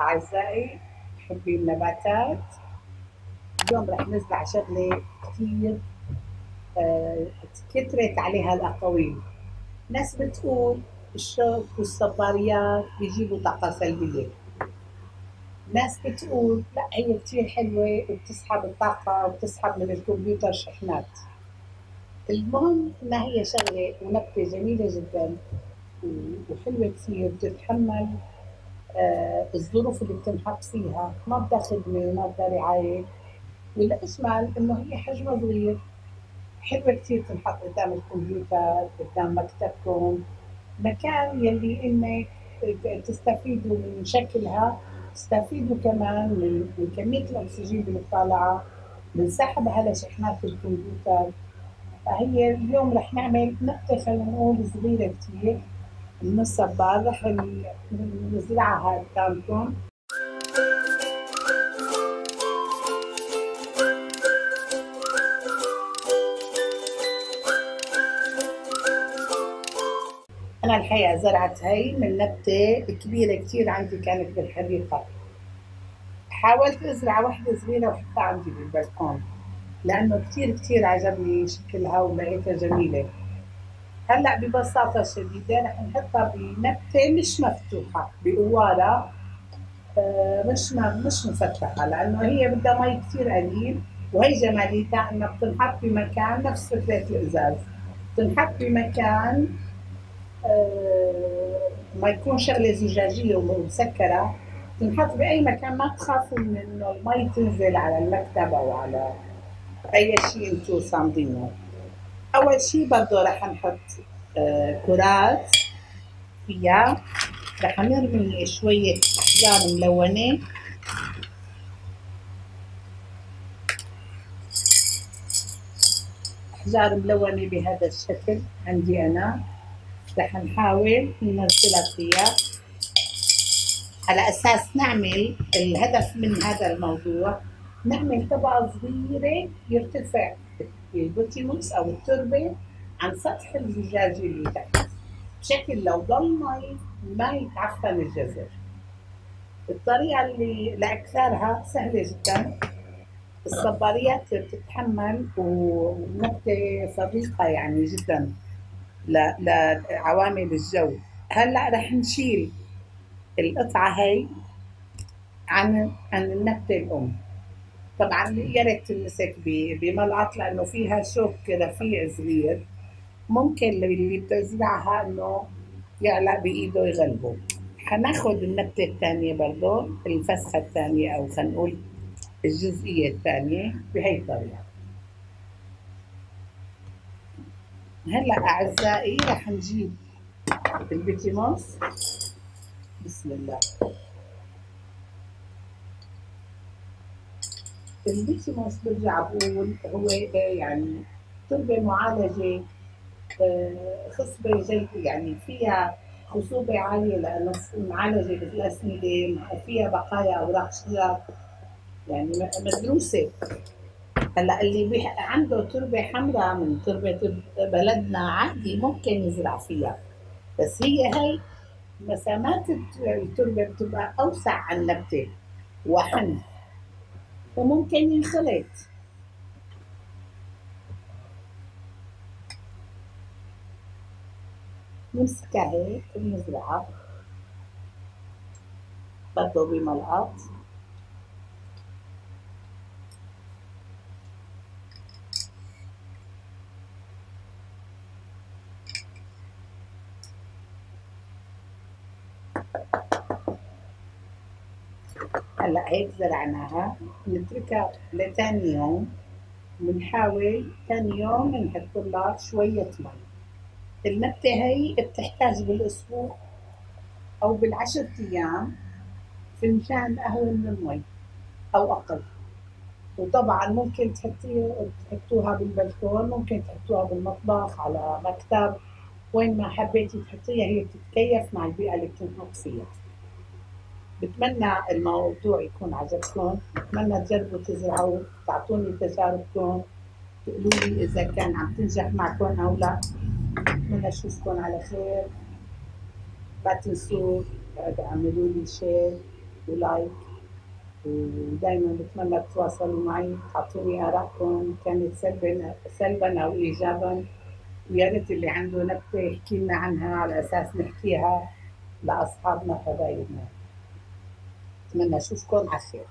أعزائي محبي النباتات. اليوم رح نزرع شغلة كثير آه كثرت عليها الأقاويل. ناس بتقول الشوك والصباريات بيجيبوا طاقة سلبية. ناس بتقول لا هي كثير حلوة وبتسحب الطاقة وبتسحب من الكمبيوتر شحنات. المهم إنها هي شغلة ونبتة جميلة جدا وحلوة كثير بتتحمل الظروف اللي بتنحط فيها ما بدها خدمة ما بدها رعاية. والأجمل إنه هي حجمها صغير. حلوة كثير تنحط قدام الكمبيوتر قدام مكتبكم. مكان يلي إنك تستفيدوا من شكلها تستفيدوا كمان من, من كمية الأكسجين اللي طالعة من سحبها لشحنات الكمبيوتر. فهي اليوم رح نعمل نقطة خلينا نقول صغيرة كثير أنا الحقيقة زرعت هي من نبتة كبيرة كثير عندي كانت بالحديقة. حاولت أزرع وحدة صغيرة وحطها عندي بالبلكون لأنه كثير كثير عجبني شكلها ولقيتها جميلة. هلا ببساطة شديدة رح نحطها بنبتة مش مفتوحة بقوارة آه، مش مش مفتحة لأنه هي بدها مي كثير قليل وهي جماليتها إنها بتنحط بمكان نفس فكرة الإزاز. بتنحط بمكان آه، ما يكون شغلة زجاجية ومسكرة تنحط بأي مكان ما تخافوا من انه المي تنزل على المكتب أو على أي شيء أنتم صامدينه. اول شيء برضه رح نحط آه، كرات فيها رح نرمي شوية احجار ملونة. احجار ملونة بهذا الشكل عندي أنا. رح نحاول ننزلها فيها على أساس نعمل الهدف من هذا الموضوع نعمل طبقه صغيرة يرتفع البوتيموس أو التربة عن سطح الزجاج اللي تحت. بشكل لو ضل مي ما يتعفن الجذر الطريقة اللي لاكثرها سهلة جدا. الصباريات بتتحمل ونبته صديقة يعني جدا لعوامل الجو. هلأ رح نشيل القطعة هي عن عن النبتة الأم. طبعا يا ريت تمسك بملعط لأنه فيها شوك رفيع صغير. ممكن اللي بتزرعها إنه يعلق بإيده يغلبه. حناخد النبتة الثانية برضه الفسخة الثانية أو خلينا نقول الجزئية الثانية بهي الطريقة. هلأ أعزائي رح نجيب البيتيموس بسم الله. البيتيموس برجع بقول هو يعني تربة معالجة آه، خصبة جيدة يعني فيها خصوبة عالية لأنه معالجة بالأسمدة فيها بقايا أوراق شجر يعني مدروسة. هلأ اللي عنده تربه حمراء من تربه بلدنا عادي ممكن يزرع فيها. بس هي هي مسامات التربه بتبقى أوسع عن النبته وحن. وممكن ينخلط. نمسكها هيك ونزرعها برضه بملقط هلا هيك زرعناها نتركها لتاني يوم. بنحاول تاني يوم نحط لها شوية مي النبتة هي بتحتاج بالأسبوع أو بالعشر أيام فنجان قهوة من المي أو أقل. وطبعا ممكن تحطيها تحطوها بالبلكون ممكن تحطوها بالمطبخ على مكتب. وين ما حبيتي تحطيها هي بتتكيف مع البيئة اللي بتنحط فيها. بتمنى الموضوع يكون عجبكم. بتمنى تجربوا تزرعوا تعطوني تجاربكم. تقولوا لي إذا كان عم تنجح معكم أو لا. بتمنى أشوفكم على خير. لا تنسوا تعملوا لي share و like ودائما بتمنى تتواصلوا معي تعطوني آرائكم. كانت سلبا سلبا أو إيجابا. ويا ريت اللي عنده نكتة يحكي لنا عنها على أساس نحكيها لأصحابنا حبايبنا. أتمنى أشوفكم على خير